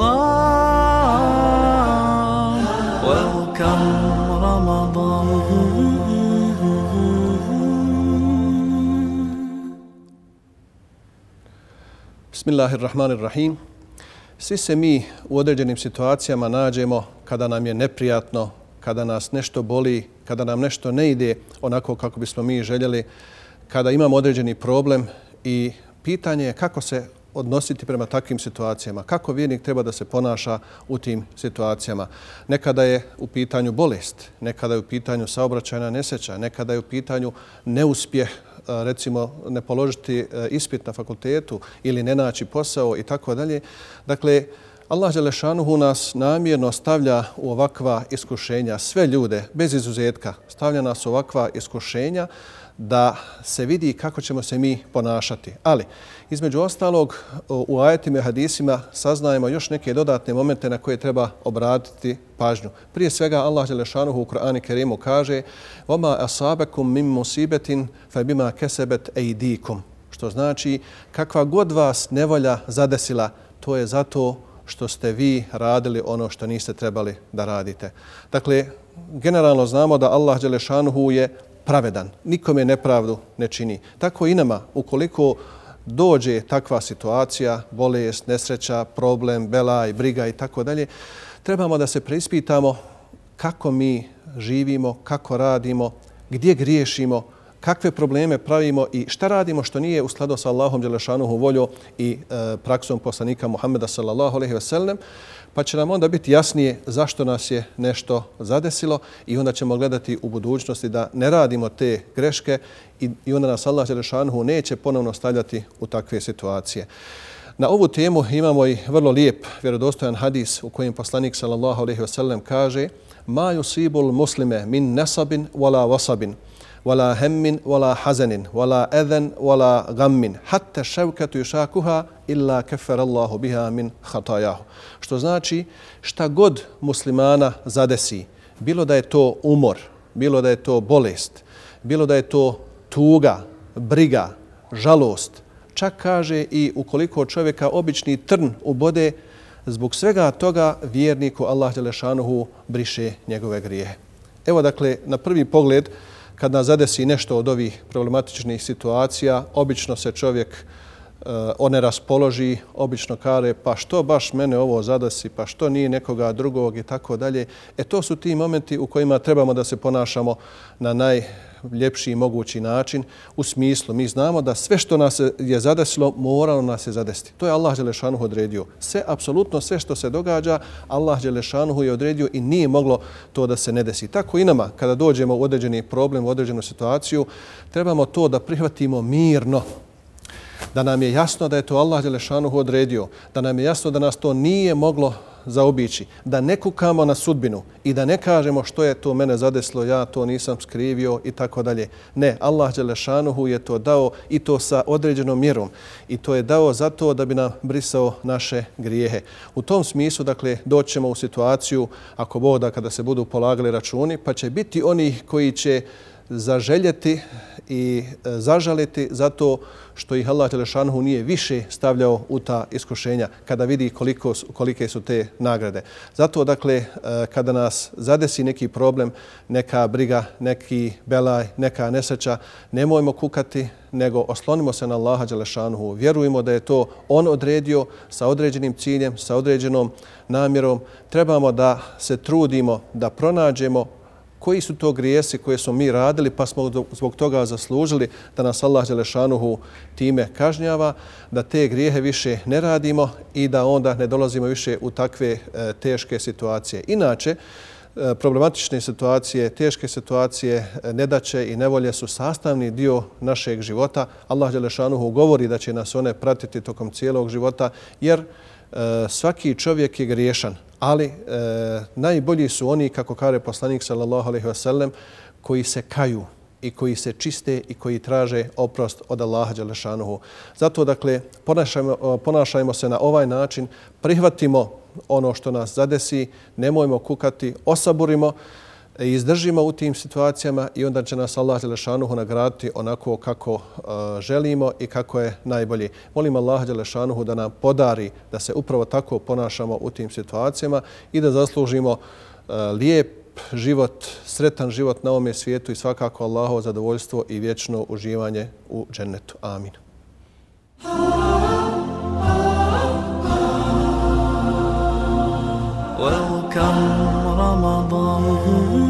رمضان ويلكم رمضان Bismillahirrahmanirrahim. Svi se mi u određenim situacijama nađemo kada nam je neprijatno, kada nas nešto boli, kada nam nešto ne ide onako kako bismo mi željeli, kada imamo određeni problem i pitanje je kako se odnositi prema takvim situacijama, kako vjernik treba da se ponaša u tim situacijama. Nekada je u pitanju bolest, nekada je u pitanju saobraćajna neseća, nekada je u pitanju neuspjeh e, recimo ne položiti e, ispit na fakultetu ili ne naći posao i tako dalje. Dakle, Allah Đelešanuhu nas namjerno stavlja u ovakva iskušenja, sve ljude, bez izuzetka, stavlja nas u ovakva iskušenja da se vidi kako ćemo se mi ponašati. Ali, između ostalog, u ajetima i hadisima saznajemo još neke dodatne momente na koje treba obratiti pažnju. Prije svega, Allah Đelešanuhu u Kur'ani Kerimu kaže وَمَا أَصَابَكُمْ مِمْ مُسِيبَةٍ فَبِمَا كَسَبَتْ اَيْدِيكُمْ Što znači, kakva god vas nevolja zadesila, to je zato što ste vi radili ono što niste trebali da radite. Dakle, generalno znamo da Allah Đelešanuhu je pravedan. Nikome nepravdu ne čini. Tako i nama, ukoliko dođe takva situacija, bolest, nesreća, problem, belaj, briga i tako dalje, trebamo da se preispitamo kako mi živimo, kako radimo, gdje griješimo, kakve probleme pravimo i šta radimo što nije u skladu sa Allahom Đelešanuhu voljo i e, praksom poslanika Muhammeda sallallahu alaihi ve sellem, pa će nam onda biti jasnije zašto nas je nešto zadesilo i onda ćemo gledati u budućnosti da ne radimo te greške i, i onda nas Allah Đelešanuhu neće ponovno stavljati u takve situacije. Na ovu temu imamo i vrlo lijep vjerodostojan hadis u kojem poslanik sallallahu alaihi ve sellem kaže ma yusibul muslime min nasabin wala wasabin wala hammin wala hazanin wala أذى wala غم hatta shawkatu يشاكها illa kaffara Allahu biha min خطاياه što znači šta god muslimana zadesi bilo da je to umor bilo da je to bolest bilo da je to tuga briga žalost čak kaže i ukoliko čovjeka obični trn ubode zbog svega toga vjerniku Allah dželle briše njegove grijehe. Evo dakle na prvi pogled kad nas zadesi nešto od ovih problematičnih situacija, obično se čovjek uh, one raspoloži, obično kare pa što baš mene ovo zadesi, pa što nije nekoga drugog i tako dalje. E to su ti momenti u kojima trebamo da se ponašamo na naj ljepši mogući način u smislu mi znamo da sve što nas je zadesilo moralo nas je zadesiti. To je Allah Đelešanuhu odredio. Sve, apsolutno sve što se događa Allah Đelešanuhu je odredio i nije moglo to da se ne desi. Tako i nama kada dođemo u određeni problem, u određenu situaciju trebamo to da prihvatimo mirno da nam je jasno da je to Allah Đelešanuhu odredio, da nam je jasno da nas to nije moglo zaobići, da ne kukamo na sudbinu i da ne kažemo što je to mene zadeslo, ja to nisam skrivio i tako dalje. Ne, Allah Đelešanuhu je to dao i to sa određenom mjerom i to je dao zato da bi nam brisao naše grijehe. U tom smislu, dakle, doćemo u situaciju, ako boda kada se budu polagali računi, pa će biti oni koji će zaželjeti i e, zažaliti zato što ih Allah Đelešanhu nije više stavljao u ta iskušenja kada vidi koliko, kolike su te nagrade. Zato, dakle, e, kada nas zadesi neki problem, neka briga, neki belaj, neka nesreća, nemojmo kukati, nego oslonimo se na Allaha Đelešanhu. Vjerujemo da je to On odredio sa određenim ciljem, sa određenom namjerom. Trebamo da se trudimo, da pronađemo koji su to grijesi koje smo mi radili pa smo zbog toga zaslužili da nas Allah Đelešanuhu time kažnjava, da te grijehe više ne radimo i da onda ne dolazimo više u takve e, teške situacije. Inače, e, problematične situacije, teške situacije, e, nedaće i nevolje su sastavni dio našeg života. Allah Đelešanuhu govori da će nas one pratiti tokom cijelog života jer E, svaki čovjek je griješan, ali e, najbolji su oni, kako kare poslanik sallallahu alaihi wa koji se kaju i koji se čiste i koji traže oprost od Allaha Đalešanuhu. Zato, dakle, ponašajmo, e, ponašajmo se na ovaj način, prihvatimo ono što nas zadesi, nemojmo kukati, osaburimo, E, izdržimo u tim situacijama i onda će nas Allah Đelešanuhu nagraditi onako kako e, želimo i kako je najbolji. Molim Allah Đelešanuhu da nam podari da se upravo tako ponašamo u tim situacijama i da zaslužimo e, lijep, život, sretan život na ovome svijetu i svakako Allahovo zadovoljstvo i vječno uživanje u džennetu. Amin. Welcome Ramadan